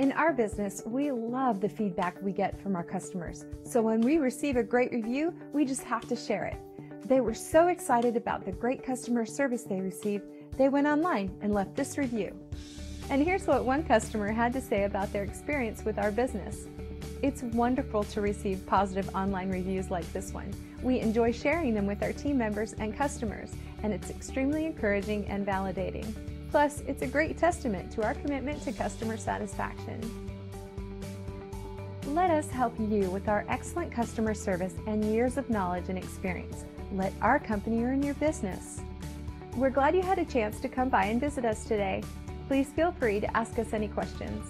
In our business, we love the feedback we get from our customers. So when we receive a great review, we just have to share it. They were so excited about the great customer service they received, they went online and left this review. And here's what one customer had to say about their experience with our business. It's wonderful to receive positive online reviews like this one. We enjoy sharing them with our team members and customers, and it's extremely encouraging and validating. Plus, it's a great testament to our commitment to customer satisfaction. Let us help you with our excellent customer service and years of knowledge and experience. Let our company earn your business. We're glad you had a chance to come by and visit us today. Please feel free to ask us any questions.